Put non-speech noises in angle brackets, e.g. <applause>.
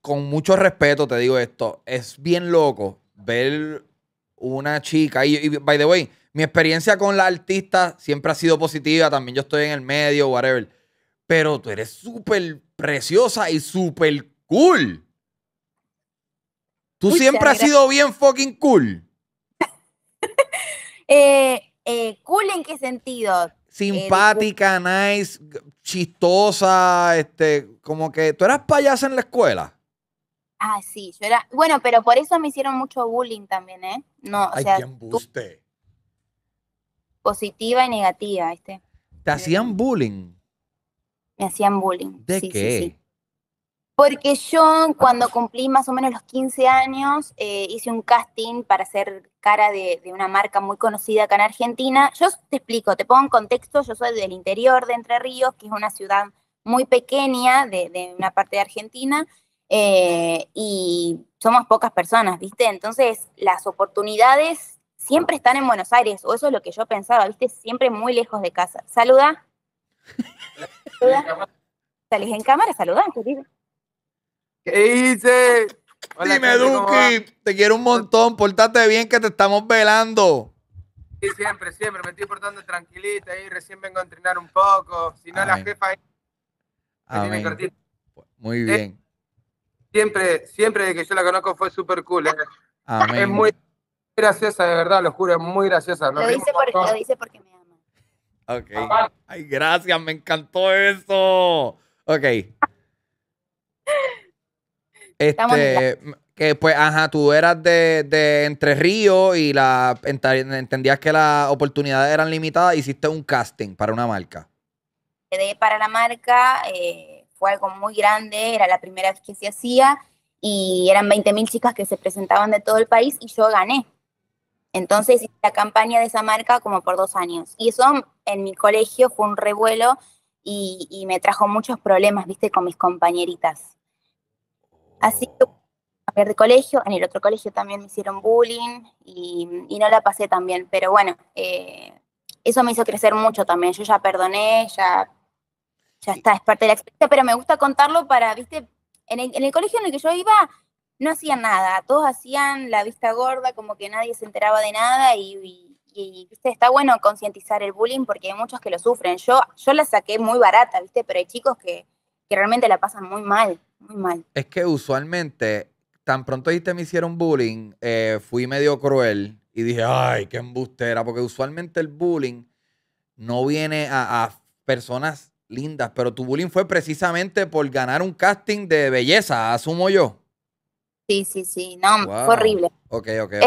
con mucho respeto te digo esto, es bien loco ver una chica, y, y, by the way, mi experiencia con la artista siempre ha sido positiva, también yo estoy en el medio, whatever, pero tú eres súper preciosa y súper cool. Tú siempre has sido bien fucking cool. <laughs> Eh, eh, ¿Cool en qué sentido? Simpática, nice, g- chistosa, este, como que tú eras payasa en la escuela. Ah, sí, yo era. Bueno, pero por eso me hicieron mucho bullying también, ¿eh? No, o Ay, sea, qué embuste. positiva y negativa, ¿viste? Te hacían bullying. Me hacían bullying. ¿De sí, sí, qué? sí. Porque yo, cuando cumplí más o menos los 15 años, eh, hice un casting para ser cara de, de una marca muy conocida acá en Argentina. Yo te explico, te pongo en contexto, yo soy del interior de Entre Ríos, que es una ciudad muy pequeña de, de una parte de Argentina, eh, y somos pocas personas, ¿viste? Entonces, las oportunidades siempre están en Buenos Aires, o eso es lo que yo pensaba, ¿viste? Siempre muy lejos de casa. Saluda. Saluda. Salís en cámara, saluda, querido. ¿Qué hice? Hola, Dime. Duki, te quiero un montón, pórtate bien que te estamos velando. Sí, siempre, siempre. Me estoy portando tranquilita ahí. Recién vengo a entrenar un poco. Si no, la jefa ahí. Muy bien. Siempre, siempre desde que yo la conozco fue súper cool. ¿eh? Amén. Es muy graciosa, de verdad, lo juro, es muy graciosa. Lo dice, porque, lo dice porque me ama. Ok. Ay, gracias, me encantó eso. Ok. Este, que pues, ajá, tú eras de, de Entre Ríos y la entendías que las oportunidades eran limitadas, hiciste un casting para una marca. Quedé para la marca, eh, fue algo muy grande, era la primera vez que se hacía y eran 20.000 chicas que se presentaban de todo el país y yo gané. Entonces hice la campaña de esa marca como por dos años. Y eso en mi colegio fue un revuelo y, y me trajo muchos problemas, viste, con mis compañeritas. Así que de colegio, en el otro colegio también me hicieron bullying y, y no la pasé tan bien, pero bueno, eh, eso me hizo crecer mucho también. Yo ya perdoné, ya, ya está, es parte de la experiencia, pero me gusta contarlo para, viste, en el, en el colegio en el que yo iba no hacían nada, todos hacían la vista gorda, como que nadie se enteraba de nada y, y- y, viste, está bueno concientizar el bullying porque hay muchos que lo sufren. Yo, yo la saqué muy barata, viste, pero hay chicos que, que realmente la pasan muy mal, muy mal. Es que usualmente, tan pronto dijiste me hicieron bullying, eh, fui medio cruel y dije, ay, qué embustera, porque usualmente el bullying no viene a, a personas lindas, pero tu bullying fue precisamente por ganar un casting de belleza, asumo yo. Sí, sí, sí, no, Wow. fue horrible. Ok, ok, Eh,